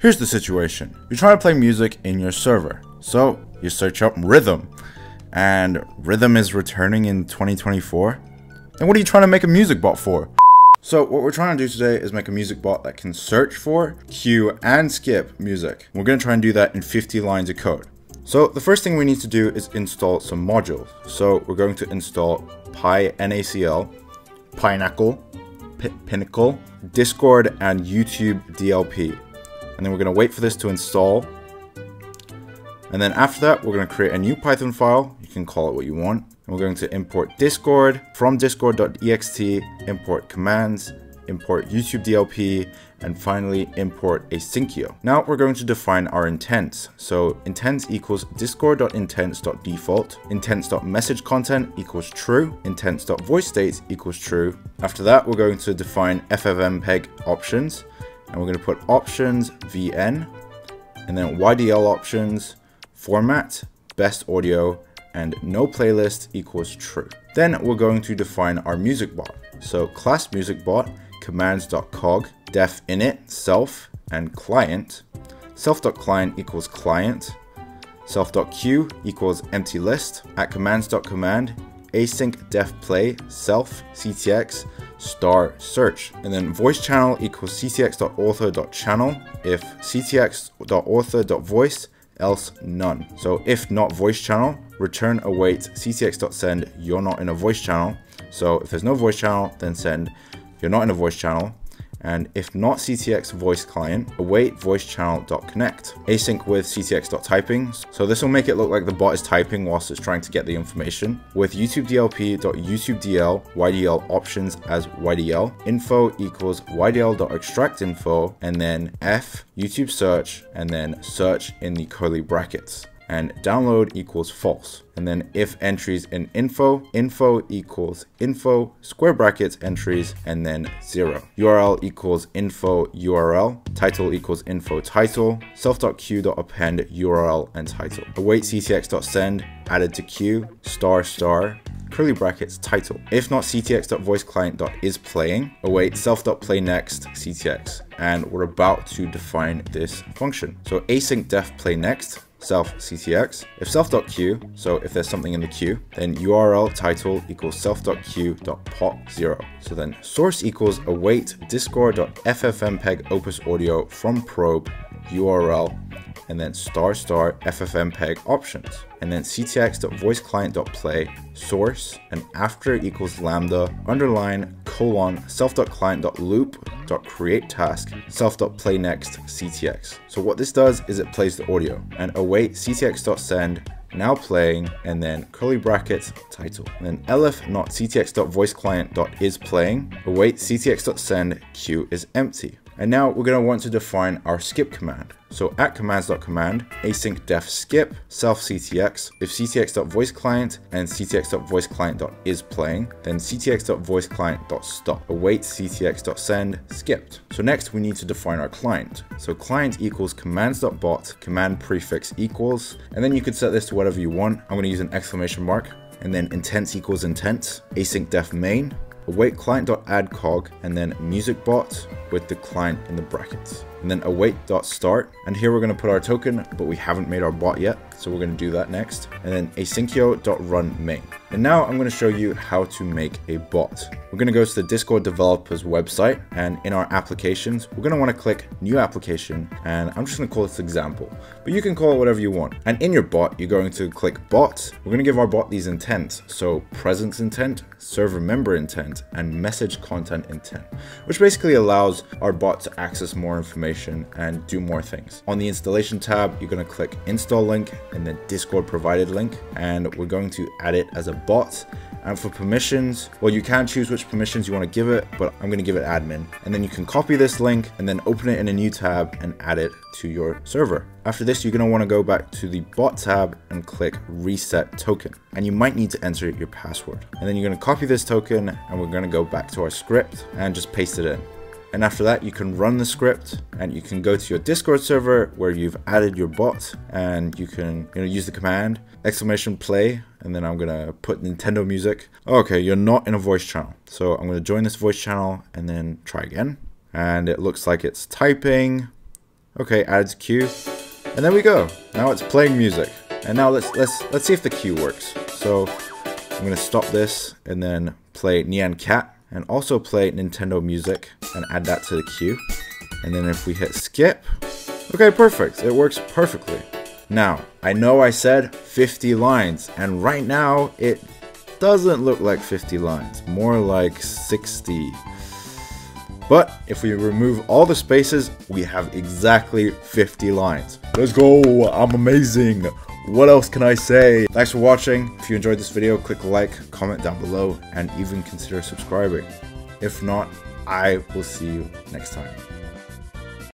Here's the situation. You're trying to play music in your server. So you search up Rythm and Rythm is returning in 2024. And what are you trying to make a music bot for? So what we're trying to do today is make a music bot that can search for, queue, and skip music. We're going to try and do that in 50 lines of code. So the first thing we need to do is install some modules. So we're going to install PyNACL, Pineapple, P Pinnacle, Discord, and YouTube DLP and then we're going to wait for this to install. And then after that, we're going to create a new Python file. You can call it what you want. And we're going to import Discord from discord.ext, import commands, import YouTube DLP, and finally import Asyncio. Now we're going to define our intents. So intents equals discord.intents.default, intents.messageContent equals true, intents.voiceState equals true. After that, we're going to define FFmpeg options and we're going to put options vn and then YDL options, format, best audio, and no playlist equals true. Then we're going to define our music bot. So class music bot commands.cog def init self and client self.client equals client self.queue equals empty list at commands.command async def play self ctx star search. And then voice channel equals ctx.author.channel if ctx.author.voice else none. So if not voice channel, return await ctx.send you're not in a voice channel. So if there's no voice channel, then send you're not in a voice channel and if not CTX voice client, await voice channel.connect. Async with CTX.typing, so this will make it look like the bot is typing whilst it's trying to get the information. With YouTube DLP.YouTubeDL YDL options as YDL, info equals YDL.extract info, and then F YouTube search, and then search in the curly brackets and download equals false. And then if entries in info, info equals info, square brackets entries, and then zero. URL equals info URL, title equals info title, self.queue.append URL and title. Await ctx.send, added to queue, star star, curly brackets title. If not ctx.voiceclient.is playing, await self.play next ctx. And we're about to define this function. So async def play next self ctx. If self.queue, so if there's something in the queue, then URL title equals self.queue.pop0. So then source equals await discord.ffmpeg opus audio from probe URL and then star star ffmpeg options. And then ctx.voiceclient.play source and after equals lambda underline colon self.client.loop.create task self.play next ctx. So what this does is it plays the audio. And await ctx.send now playing and then curly brackets title. And then elif not ctx.voiceclient.is playing. Await ctx.send queue is empty and now we're going to want to define our skip command. So at commands.command, async def skip, self ctx, if ctx.voiceclient and ctx.voiceclient.is playing, then ctx.voiceclient.stop, await ctx.send, skipped. So next we need to define our client. So client equals commands.bot, command prefix equals, and then you could set this to whatever you want. I'm going to use an exclamation mark, and then intents equals intent, async def main, await client.addCog, and then musicbot with the client in the brackets. And then await.start, and here we're going to put our token, but we haven't made our bot yet, so we're going to do that next. And then asyncio.run main. And now I'm going to show you how to make a bot. We're going to go to the Discord developers website, and in our applications, we're going to want to click new application, and I'm just going to call this example, but you can call it whatever you want. And in your bot, you're going to click bot. We're going to give our bot these intents. So presence intent, server member intent, and message content intent, which basically allows our bot to access more information and do more things. On the installation tab, you're going to click install link and then Discord provided link, and we're going to add it as a bot. And for permissions, well, you can choose which permissions you want to give it, but I'm going to give it admin. And then you can copy this link and then open it in a new tab and add it to your server. After this, you're going to want to go back to the bot tab and click reset token. And you might need to enter your password. And then you're going to copy this token and we're going to go back to our script and just paste it in. And after that, you can run the script and you can go to your Discord server where you've added your bot and you can you know, use the command exclamation play and then I'm gonna put Nintendo music. Okay, you're not in a voice channel. So I'm gonna join this voice channel and then try again. And it looks like it's typing. Okay, adds queue. And there we go. Now it's playing music. And now let's let's let's see if the queue works. So I'm gonna stop this and then play Nyan Cat and also play Nintendo music and add that to the queue. And then if we hit skip, okay, perfect. It works perfectly. Now, I know I said 50 lines, and right now it doesn't look like 50 lines, more like 60. But if we remove all the spaces, we have exactly 50 lines. Let's go, I'm amazing. What else can I say? Thanks for watching. If you enjoyed this video, click like, comment down below, and even consider subscribing. If not, I will see you next time.